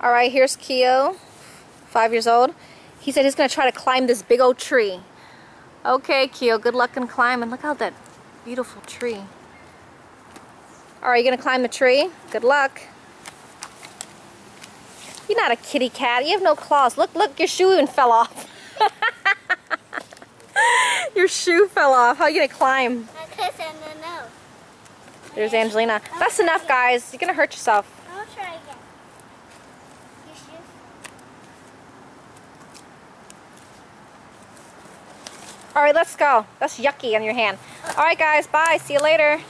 All right, here's Keo, five years old. He said he's gonna try to climb this big old tree. Okay, Keo, good luck in climbing. Look out that beautiful tree. All right, you gonna climb the tree? Good luck. You're not a kitty cat. You have no claws. Look, look, your shoe even fell off. your shoe fell off. How are you gonna climb? There's Angelina. That's enough, guys. You're gonna hurt yourself. I'll try again. Your shoes. All right, let's go. That's yucky on your hand. All right, guys. Bye. See you later.